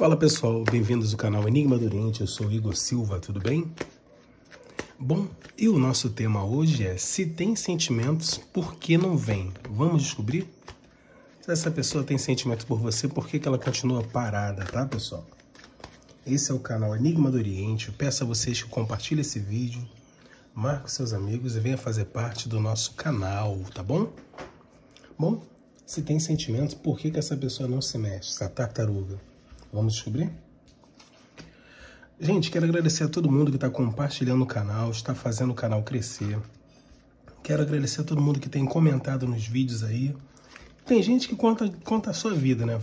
Fala pessoal, bem-vindos ao canal Enigma do Oriente, eu sou Igor Silva, tudo bem? Bom, e o nosso tema hoje é se tem sentimentos, por que não vem? Vamos descobrir? Se essa pessoa tem sentimento por você, por que, que ela continua parada, tá pessoal? Esse é o canal Enigma do Oriente, eu peço a vocês que compartilhem esse vídeo, marquem seus amigos e venha fazer parte do nosso canal, tá bom? Bom, se tem sentimentos, por que, que essa pessoa não se mexe, essa tartaruga? Vamos descobrir? Gente, quero agradecer a todo mundo que está compartilhando o canal, está fazendo o canal crescer. Quero agradecer a todo mundo que tem comentado nos vídeos aí. Tem gente que conta, conta a sua vida, né?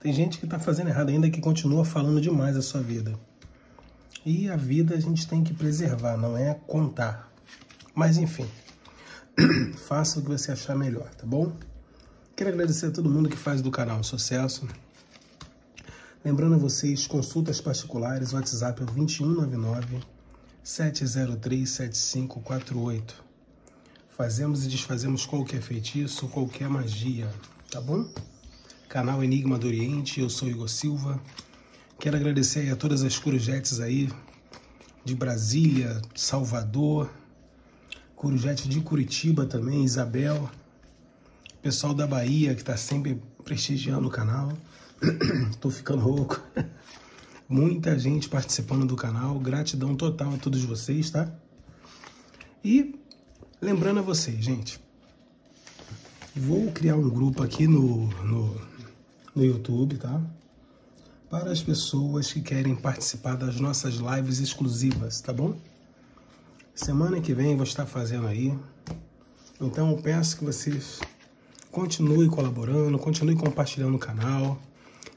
Tem gente que está fazendo errado ainda que continua falando demais a sua vida. E a vida a gente tem que preservar, não é contar. Mas enfim, faça o que você achar melhor, tá bom? Quero agradecer a todo mundo que faz do canal um sucesso. Lembrando a vocês, consultas particulares, WhatsApp é o 2199 703 7548. Fazemos e desfazemos qualquer feitiço, qualquer magia, tá bom? Canal Enigma do Oriente, eu sou Igor Silva. Quero agradecer a todas as corujetes aí de Brasília, Salvador, corujete de Curitiba também, Isabel, pessoal da Bahia que está sempre prestigiando o canal. Tô ficando rouco. Muita gente participando do canal. Gratidão total a todos vocês, tá? E lembrando a vocês, gente. Vou criar um grupo aqui no, no, no YouTube, tá? Para as pessoas que querem participar das nossas lives exclusivas, tá bom? Semana que vem vou estar fazendo aí. Então eu peço que vocês continuem colaborando, continuem compartilhando o canal.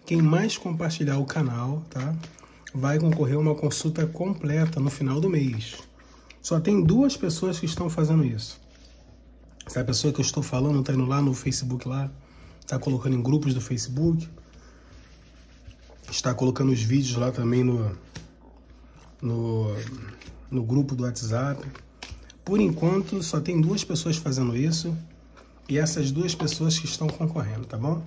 Quem mais compartilhar o canal, tá? Vai concorrer a uma consulta completa no final do mês. Só tem duas pessoas que estão fazendo isso. Essa pessoa que eu estou falando está indo lá no Facebook lá, está colocando em grupos do Facebook, está colocando os vídeos lá também no, no, no grupo do WhatsApp. Por enquanto, só tem duas pessoas fazendo isso e essas duas pessoas que estão concorrendo, tá bom?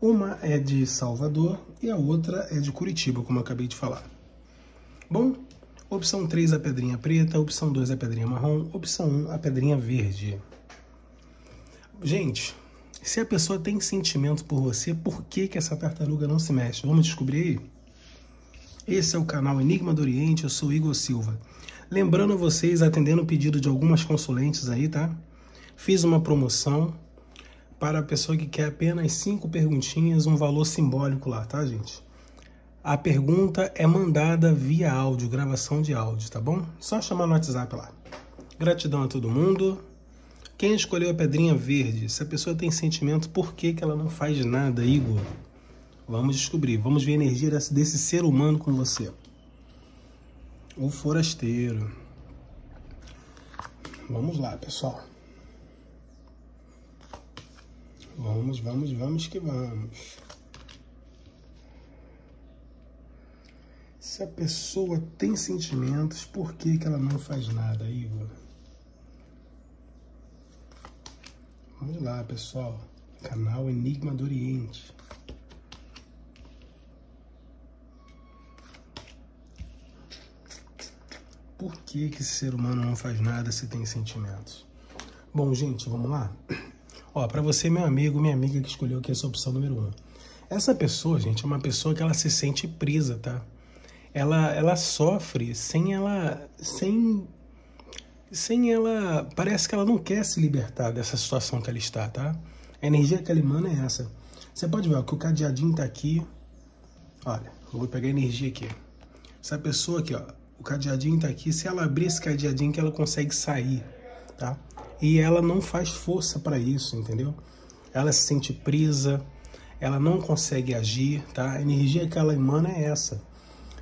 Uma é de Salvador e a outra é de Curitiba, como eu acabei de falar. Bom, opção 3 a pedrinha preta, opção 2 a pedrinha marrom, opção 1 a pedrinha verde. Gente, se a pessoa tem sentimento por você, por que, que essa tartaruga não se mexe? Vamos descobrir aí? Esse é o canal Enigma do Oriente, eu sou Igor Silva. Lembrando vocês, atendendo o pedido de algumas consulentes aí, tá? Fiz uma promoção para a pessoa que quer apenas cinco perguntinhas, um valor simbólico lá, tá, gente? A pergunta é mandada via áudio, gravação de áudio, tá bom? Só chamar no WhatsApp lá. Gratidão a todo mundo. Quem escolheu a pedrinha verde? Se a pessoa tem sentimento, por que, que ela não faz nada, Igor? Vamos descobrir. Vamos ver a energia desse, desse ser humano com você. O forasteiro. Vamos lá, pessoal. Vamos, vamos, vamos que vamos. Se a pessoa tem sentimentos, por que, que ela não faz nada, Igor? Vamos lá, pessoal. Canal Enigma do Oriente. Por que, que esse ser humano não faz nada se tem sentimentos? Bom, gente, vamos lá? Ó, para você, meu amigo, minha amiga que escolheu aqui essa opção número um. Essa pessoa, gente, é uma pessoa que ela se sente presa, tá? Ela, ela sofre sem ela, sem, sem ela, parece que ela não quer se libertar dessa situação que ela está, tá? A energia que ela emana é essa. Você pode ver ó, que o cadeadinho tá aqui. Olha, eu vou pegar energia aqui. Essa pessoa aqui, ó, o cadeadinho tá aqui. Se ela abrir esse cadeadinho que ela consegue sair, tá? E ela não faz força para isso, entendeu? Ela se sente presa, ela não consegue agir, tá? A energia que ela emana é essa.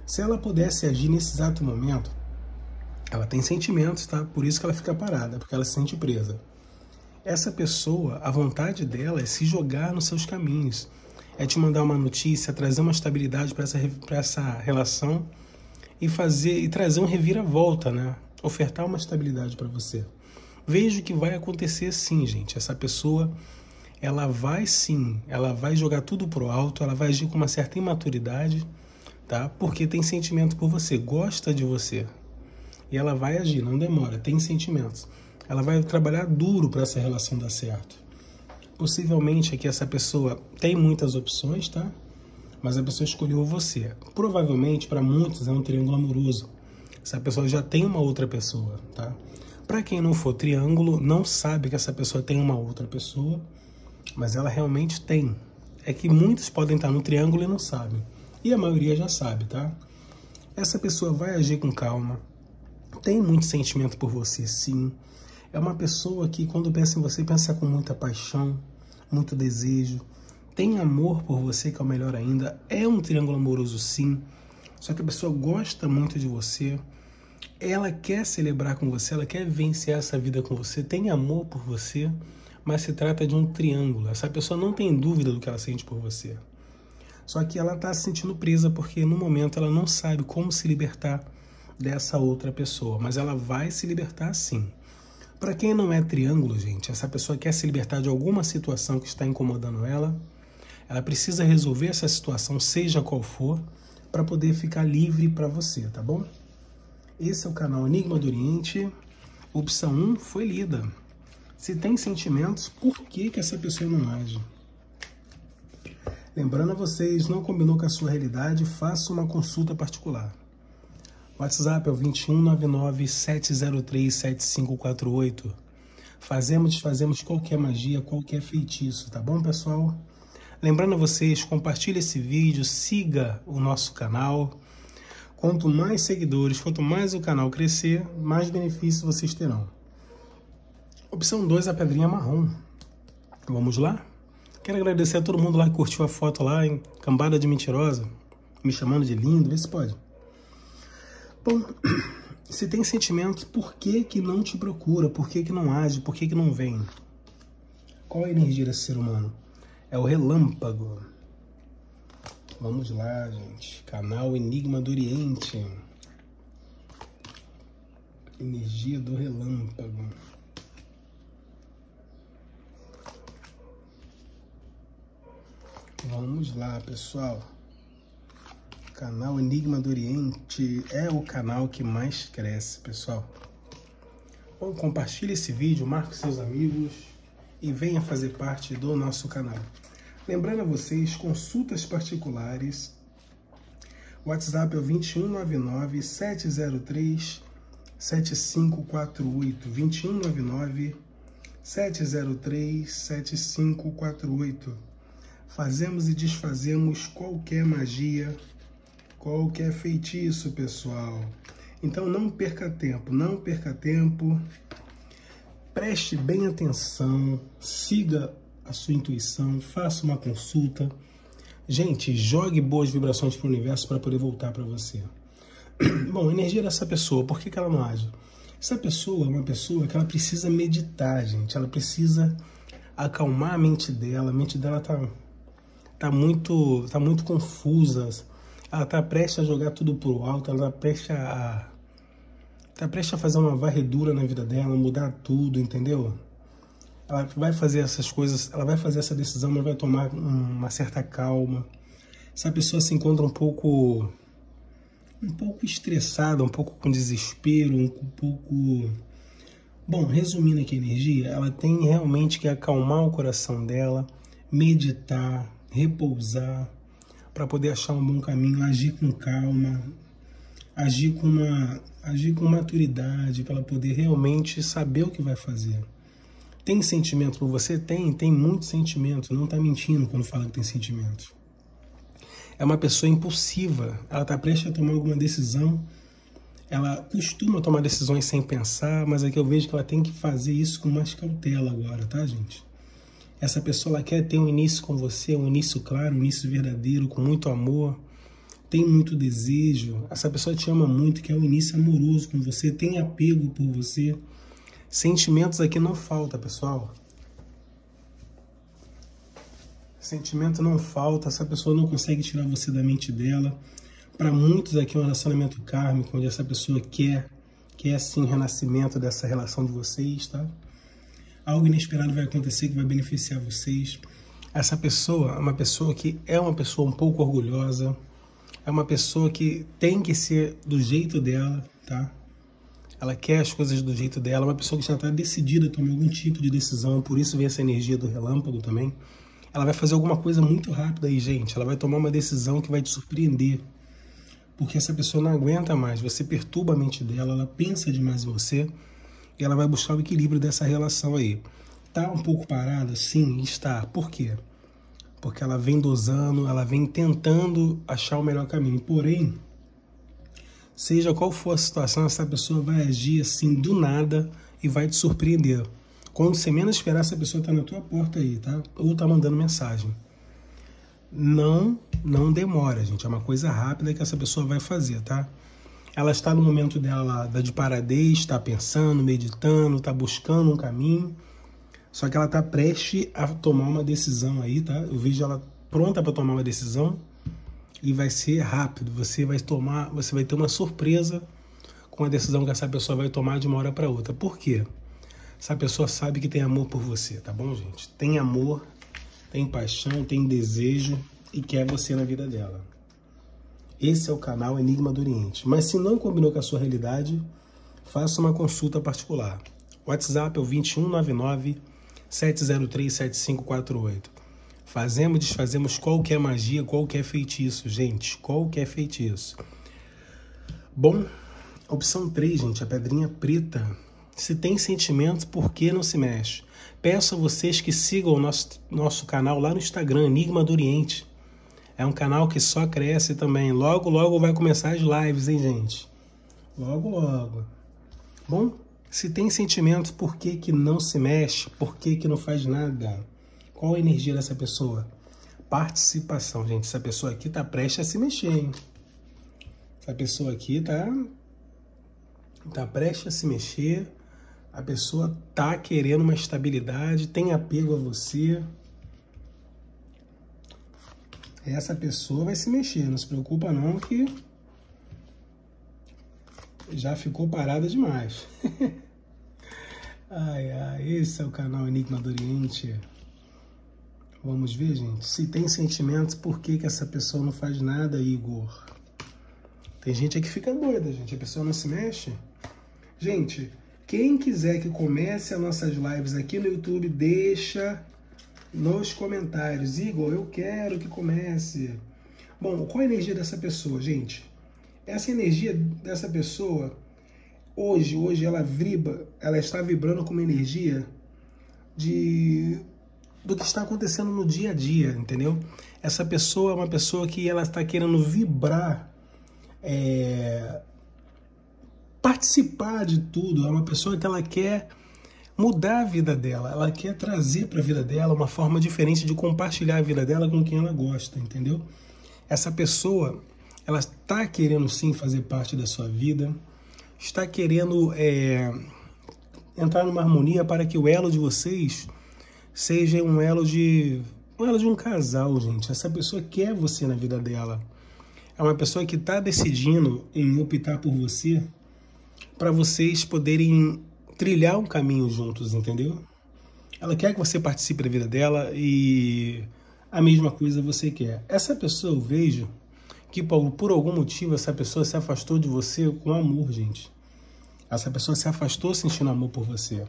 Se ela pudesse agir nesse exato momento, ela tem sentimentos, tá? Por isso que ela fica parada, porque ela se sente presa. Essa pessoa, a vontade dela é se jogar nos seus caminhos, é te mandar uma notícia, trazer uma estabilidade para essa, essa relação e fazer e trazer um reviravolta, né? Ofertar uma estabilidade para você. Vejo que vai acontecer sim, gente. Essa pessoa, ela vai sim, ela vai jogar tudo pro alto, ela vai agir com uma certa imaturidade, tá? Porque tem sentimento por você, gosta de você. E ela vai agir, não demora, tem sentimentos. Ela vai trabalhar duro para essa relação dar certo. Possivelmente aqui essa pessoa tem muitas opções, tá? Mas a pessoa escolheu você. Provavelmente para muitos é um triângulo amoroso. Essa pessoa já tem uma outra pessoa, tá? Para quem não for triângulo, não sabe que essa pessoa tem uma outra pessoa, mas ela realmente tem. É que muitos podem estar no triângulo e não sabem. E a maioria já sabe, tá? Essa pessoa vai agir com calma, tem muito sentimento por você, sim. É uma pessoa que, quando pensa em você, pensa com muita paixão, muito desejo. Tem amor por você, que é o melhor ainda. É um triângulo amoroso, sim. Só que a pessoa gosta muito de você. Ela quer celebrar com você, ela quer vencer essa vida com você, tem amor por você, mas se trata de um triângulo. Essa pessoa não tem dúvida do que ela sente por você. Só que ela está se sentindo presa porque no momento ela não sabe como se libertar dessa outra pessoa, mas ela vai se libertar sim. Para quem não é triângulo, gente, essa pessoa quer se libertar de alguma situação que está incomodando ela, ela precisa resolver essa situação, seja qual for, para poder ficar livre para você, tá bom? Esse é o canal Enigma do Oriente. Opção 1 foi lida. Se tem sentimentos, por que, que essa pessoa não age? Lembrando a vocês, não combinou com a sua realidade, faça uma consulta particular. WhatsApp é o 2199-703-7548. Fazemos, desfazemos qualquer magia, qualquer feitiço, tá bom, pessoal? Lembrando a vocês, compartilhe esse vídeo, siga o nosso canal. Quanto mais seguidores, quanto mais o canal crescer, mais benefícios vocês terão. Opção 2, a pedrinha marrom. Vamos lá? Quero agradecer a todo mundo lá que curtiu a foto lá, em Cambada de Mentirosa, me chamando de lindo, vê se pode. Bom, se tem sentimentos, por que que não te procura? Por que que não age? Por que que não vem? Qual a energia desse ser humano? É o relâmpago. Vamos lá, gente. Canal Enigma do Oriente. Energia do relâmpago. Vamos lá, pessoal. Canal Enigma do Oriente é o canal que mais cresce, pessoal. Bom, compartilhe esse vídeo, marque seus amigos e venha fazer parte do nosso canal. Lembrando a vocês, consultas particulares, WhatsApp é o 2199 703 7548, 2199 703 7548. Fazemos e desfazemos qualquer magia qualquer feitiço, pessoal. Então não perca tempo, não perca tempo. Preste bem atenção, siga a sua intuição, faça uma consulta. Gente, jogue boas vibrações para o universo para poder voltar para você. Bom, a energia dessa pessoa, por que, que ela não age? Essa pessoa é uma pessoa que ela precisa meditar, gente. Ela precisa acalmar a mente dela. A mente dela tá, tá, muito, tá muito confusa ela está prestes a jogar tudo pro alto, ela está prestes a. Está prestes a fazer uma varredura na vida dela, mudar tudo, entendeu? Ela vai fazer essas coisas, ela vai fazer essa decisão, mas vai tomar uma certa calma. Essa pessoa se encontra um pouco. um pouco estressada, um pouco com desespero, um pouco. Bom, resumindo aqui a energia, ela tem realmente que acalmar o coração dela, meditar, repousar, para poder achar um bom caminho, agir com calma, agir com uma agir com maturidade para poder realmente saber o que vai fazer. Tem sentimento por você? Tem, tem muito sentimento. Não está mentindo quando fala que tem sentimento. É uma pessoa impulsiva. Ela está prestes a tomar alguma decisão. Ela costuma tomar decisões sem pensar, mas aqui eu vejo que ela tem que fazer isso com mais cautela agora, tá, gente? Essa pessoa ela quer ter um início com você, um início claro, um início verdadeiro, com muito amor, tem muito desejo. Essa pessoa te ama muito, quer um início amoroso com você, tem apego por você. Sentimentos aqui não falta, pessoal. Sentimento não falta, essa pessoa não consegue tirar você da mente dela. Para muitos aqui é um relacionamento kármico, onde essa pessoa quer, quer sim o renascimento dessa relação de vocês, tá? algo inesperado vai acontecer que vai beneficiar vocês. Essa pessoa é uma pessoa que é uma pessoa um pouco orgulhosa, é uma pessoa que tem que ser do jeito dela, tá? Ela quer as coisas do jeito dela, uma pessoa que já está decidida a tomar algum tipo de decisão, por isso vem essa energia do relâmpago também. Ela vai fazer alguma coisa muito rápida aí, gente. Ela vai tomar uma decisão que vai te surpreender. Porque essa pessoa não aguenta mais, você perturba a mente dela, ela pensa demais em você e ela vai buscar o equilíbrio dessa relação aí. Tá um pouco parada? Sim, está. Por quê? Porque ela vem dosando, ela vem tentando achar o melhor caminho. Porém, seja qual for a situação, essa pessoa vai agir assim do nada e vai te surpreender. Quando você menos esperar, essa pessoa está na tua porta aí, tá? Ou está mandando mensagem. Não, não demora, gente. É uma coisa rápida que essa pessoa vai fazer, tá? Ela está no momento dela de paradez, está pensando, meditando, está buscando um caminho. Só que ela está prestes a tomar uma decisão aí, tá? Eu vejo ela pronta para tomar uma decisão e vai ser rápido. Você vai tomar, você vai ter uma surpresa com a decisão que essa pessoa vai tomar de uma hora para outra. Por quê? Essa pessoa sabe que tem amor por você, tá bom, gente? Tem amor, tem paixão, tem desejo e quer você na vida dela. Esse é o canal Enigma do Oriente. Mas se não combinou com a sua realidade, faça uma consulta particular. WhatsApp é o 2199 703 7548. Fazemos, desfazemos qualquer magia, qualquer feitiço, gente, qualquer feitiço. Bom, opção 3, gente, a pedrinha preta. Se tem sentimentos, por que não se mexe? Peço a vocês que sigam o nosso, nosso canal lá no Instagram, Enigma do Oriente. É um canal que só cresce também. Logo, logo vai começar as lives, hein, gente? Logo, logo. Bom, se tem sentimentos, por que, que não se mexe? Por que, que não faz nada? Qual a energia dessa pessoa? Participação, gente. Essa pessoa aqui tá prestes a se mexer, hein? Essa pessoa aqui tá, tá prestes a se mexer. A pessoa tá querendo uma estabilidade, tem apego a você essa pessoa vai se mexer, não se preocupa não que já ficou parada demais. ai, ai, esse é o canal Enigma do Oriente. Vamos ver, gente. Se tem sentimentos, por que, que essa pessoa não faz nada, Igor? Tem gente que fica doida, gente. A pessoa não se mexe. Gente, quem quiser que comece as nossas lives aqui no YouTube, deixa nos comentários. Igor, eu quero que comece. Bom, qual a energia dessa pessoa, gente? Essa energia dessa pessoa, hoje, hoje ela vibra, ela está vibrando com uma energia de do que está acontecendo no dia a dia, entendeu? Essa pessoa é uma pessoa que ela está querendo vibrar, é, participar de tudo. É uma pessoa que ela quer mudar a vida dela, ela quer trazer para a vida dela uma forma diferente de compartilhar a vida dela com quem ela gosta, entendeu? Essa pessoa, ela está querendo sim fazer parte da sua vida, está querendo é, entrar numa harmonia para que o elo de vocês seja um elo de um elo de um casal, gente. Essa pessoa quer você na vida dela. É uma pessoa que está decidindo em optar por você para vocês poderem trilhar um caminho juntos, entendeu? Ela quer que você participe da vida dela e a mesma coisa você quer. Essa pessoa eu vejo que por algum motivo essa pessoa se afastou de você com amor, gente. Essa pessoa se afastou sentindo amor por você.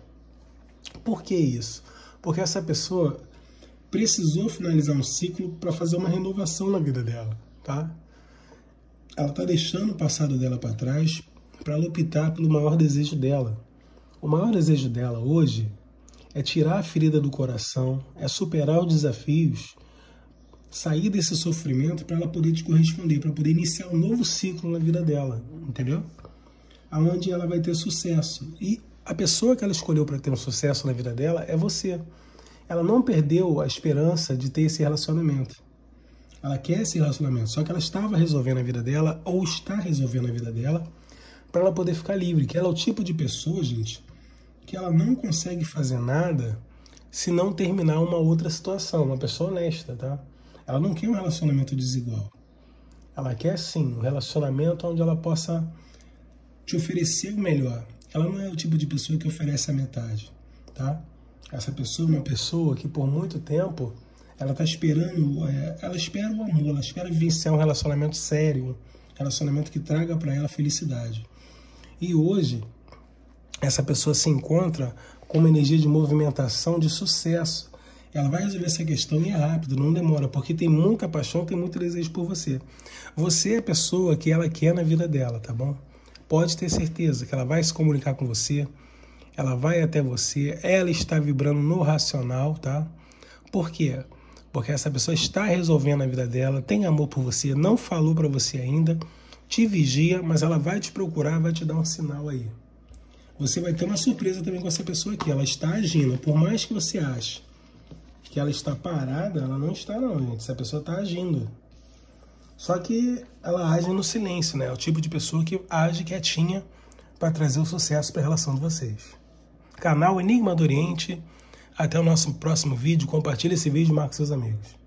Por que isso? Porque essa pessoa precisou finalizar um ciclo para fazer uma renovação na vida dela, tá? Ela está deixando o passado dela para trás para optar pelo maior desejo dela, o maior desejo dela hoje é tirar a ferida do coração, é superar os desafios, sair desse sofrimento para ela poder te corresponder, para poder iniciar um novo ciclo na vida dela, entendeu? Aonde ela vai ter sucesso. E a pessoa que ela escolheu para ter um sucesso na vida dela é você. Ela não perdeu a esperança de ter esse relacionamento. Ela quer esse relacionamento, só que ela estava resolvendo a vida dela ou está resolvendo a vida dela para ela poder ficar livre. Que ela é o tipo de pessoa, gente, que ela não consegue fazer nada se não terminar uma outra situação. Uma pessoa honesta, tá? Ela não quer um relacionamento desigual. Ela quer sim um relacionamento onde ela possa te oferecer o melhor. Ela não é o tipo de pessoa que oferece a metade, tá? Essa pessoa é uma pessoa que por muito tempo ela está esperando, é, ela espera o amor, ela espera vivenciar um relacionamento sério, um relacionamento que traga para ela felicidade. E hoje essa pessoa se encontra com uma energia de movimentação, de sucesso. Ela vai resolver essa questão e é rápido, não demora, porque tem muita paixão, tem muito desejo por você. Você é a pessoa que ela quer na vida dela, tá bom? Pode ter certeza que ela vai se comunicar com você, ela vai até você, ela está vibrando no racional, tá? Por quê? Porque essa pessoa está resolvendo a vida dela, tem amor por você, não falou para você ainda, te vigia, mas ela vai te procurar, vai te dar um sinal aí. Você vai ter uma surpresa também com essa pessoa aqui. Ela está agindo, por mais que você ache que ela está parada, ela não está não, gente. Essa pessoa está agindo. Só que ela age no silêncio, né? É o tipo de pessoa que age quietinha para trazer o sucesso para a relação de vocês. Canal Enigma do Oriente. Até o nosso próximo vídeo. Compartilhe esse vídeo e marque seus amigos.